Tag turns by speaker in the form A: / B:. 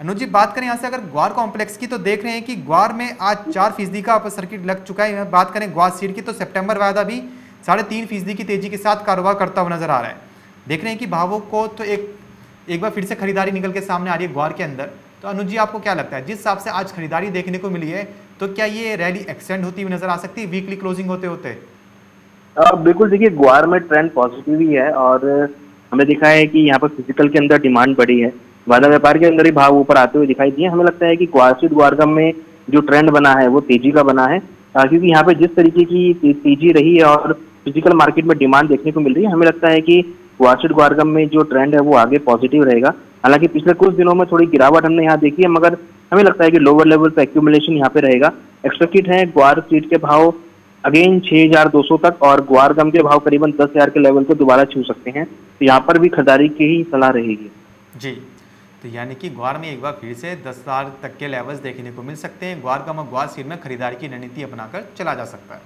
A: अनुज जी, बात करें यहाँ से अगर ग्वार कॉम्प्लेक्स की तो देख रहे हैं कि ग्वार में आज चार फ़ीसदी का अपर सर्किट लग चुका है। बात करें ग्वार सीड की तो सितंबर वायदा भी साढ़े तीन फ़ीसदी की तेज़ी के साथ कारोबार करता हुआ नज़र आ रहा है। देख रहे हैं कि भावों को तो एक एक बार फिर से खरीदारी निकल के सामने आ रही है ग्वार के अंदर। तो अनुज जी, आपको क्या लगता है, जिस हिसाब से आज खरीदारी देखने को मिली है तो क्या ये रैली एक्सटेंड होती हुई नज़र आ सकती है वीकली क्लोजिंग होते होते?
B: बिल्कुल, देखिए, ग्वार में ट्रेंड पॉजिटिव ही है और हमें दिखा है कि यहाँ पर फ़िज़िकल के अंदर डिमांड बढ़ी है। वादा व्यापार के अंदर ही भाव ऊपर आते हुए दिखाई दिए। हमें लगता है कि ग्वारसिट ग्वारगम में जो ट्रेंड बना है, वो तेज़ी का बना है। क्योंकि यहाँ पे जिस तरीके की तेज़ी रही है और फ़िज़िकल मार्केट में डिमांड देखने को मिल रही है, हमें लगता है कि ग्वारसिट ग्वारगम में जो ट्रेंड है, वो आगे पॉजिटिव रहेगा। हालाँकि पिछले कुछ दिनों में थोड़ी गिरावट हमने यहाँ देखी है, मगर हमें लगता है कि लोअर लेवल पर एक्यूमुलेशन यहाँ पे रहेगा। एक्सपेक्टेड है ग्वार सीट के भाव अगेन 6200 तक और ग्वार गम के भाव करीबन 10000 के लेवल को दोबारा छू सकते हैं। तो यहाँ पर भी खरीदारी की ही सलाह रहेगी।
A: जी। तो यानी कि ग्वार में एक बार फिर से दस हज़ार तक के लेवल्स देखने को मिल सकते हैं। ग्वार का और ग्वार सीर में खरीदारी की रणनीति अपनाकर चला जा सकता है।